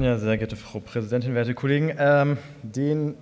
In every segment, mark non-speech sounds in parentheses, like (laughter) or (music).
Ja, sehr geehrte Frau Präsidentin, werte Kollegen. Ähm, den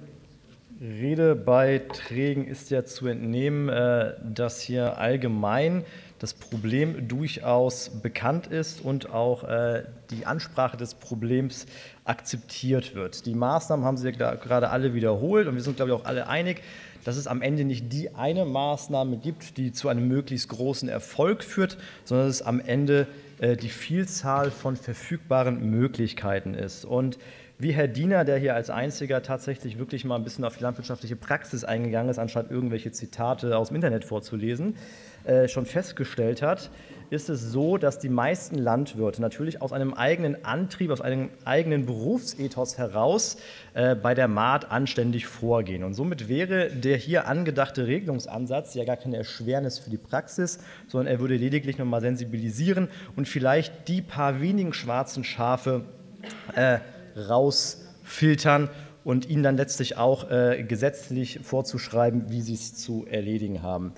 Redebeiträgen ist ja zu entnehmen, äh, dass hier allgemein das Problem durchaus bekannt ist und auch äh, die Ansprache des Problems akzeptiert wird. Die Maßnahmen haben Sie ja gerade alle wiederholt und wir sind, glaube ich, auch alle einig, dass es am Ende nicht die eine Maßnahme gibt, die zu einem möglichst großen Erfolg führt, sondern dass es am Ende die Vielzahl von verfügbaren Möglichkeiten ist. Und wie Herr Diener, der hier als einziger tatsächlich wirklich mal ein bisschen auf die landwirtschaftliche Praxis eingegangen ist, anstatt irgendwelche Zitate aus dem Internet vorzulesen, äh, schon festgestellt hat, ist es so, dass die meisten Landwirte natürlich aus einem eigenen Antrieb, aus einem eigenen Berufsethos heraus äh, bei der Maat anständig vorgehen. Und somit wäre der hier angedachte Regelungsansatz ja gar keine Erschwernis für die Praxis, sondern er würde lediglich nochmal sensibilisieren und vielleicht die paar wenigen schwarzen Schafe äh, rausfiltern und ihnen dann letztlich auch äh, gesetzlich vorzuschreiben, wie sie es zu erledigen haben.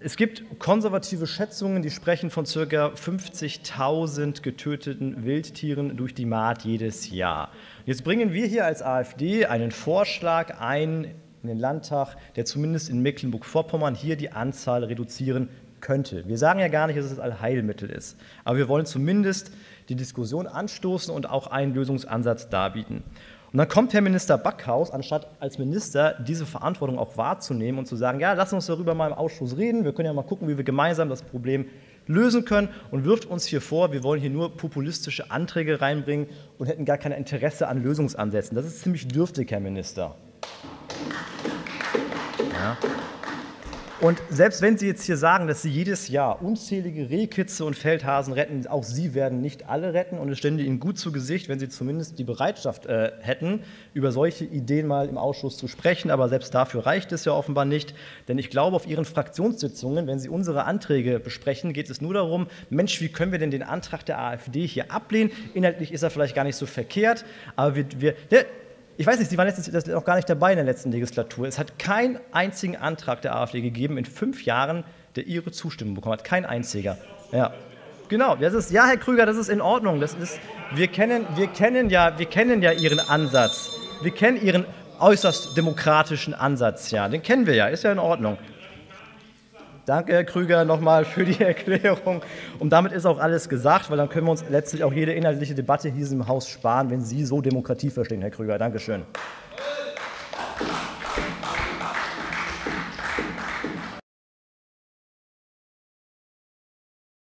Es gibt konservative Schätzungen, die sprechen von ca. 50.000 getöteten Wildtieren durch die Maat jedes Jahr. Jetzt bringen wir hier als AfD einen Vorschlag ein in den Landtag, der zumindest in Mecklenburg-Vorpommern hier die Anzahl reduzieren könnte. Wir sagen ja gar nicht, dass es ein Heilmittel ist, aber wir wollen zumindest die Diskussion anstoßen und auch einen Lösungsansatz darbieten. Und dann kommt Herr Minister Backhaus, anstatt als Minister diese Verantwortung auch wahrzunehmen und zu sagen, ja, lass uns darüber mal im Ausschuss reden, wir können ja mal gucken, wie wir gemeinsam das Problem lösen können und wirft uns hier vor, wir wollen hier nur populistische Anträge reinbringen und hätten gar kein Interesse an Lösungsansätzen. Das ist ziemlich dürftig, Herr Minister. Ja. Und selbst wenn Sie jetzt hier sagen, dass Sie jedes Jahr unzählige Rehkitze und Feldhasen retten, auch Sie werden nicht alle retten. Und es stände Ihnen gut zu Gesicht, wenn Sie zumindest die Bereitschaft äh, hätten, über solche Ideen mal im Ausschuss zu sprechen. Aber selbst dafür reicht es ja offenbar nicht. Denn ich glaube, auf Ihren Fraktionssitzungen, wenn Sie unsere Anträge besprechen, geht es nur darum, Mensch, wie können wir denn den Antrag der AfD hier ablehnen? Inhaltlich ist er vielleicht gar nicht so verkehrt, aber wir, wir ich weiß nicht, Sie waren letztens noch gar nicht dabei in der letzten Legislatur. Es hat keinen einzigen Antrag der AfD gegeben in fünf Jahren, der Ihre Zustimmung bekommen hat. Kein einziger. Ja. Genau, das ist, ja, Herr Krüger, das ist in Ordnung. Das ist, wir, kennen, wir, kennen ja, wir kennen ja Ihren Ansatz. Wir kennen Ihren äußerst demokratischen Ansatz, ja. Den kennen wir ja, ist ja in Ordnung. Danke, Herr Krüger, nochmal für die (laughs) Erklärung. Und damit ist auch alles gesagt, weil dann können wir uns letztlich auch jede inhaltliche Debatte hier diesem Haus sparen, wenn Sie so Demokratie verstehen, Herr Krüger. Dankeschön.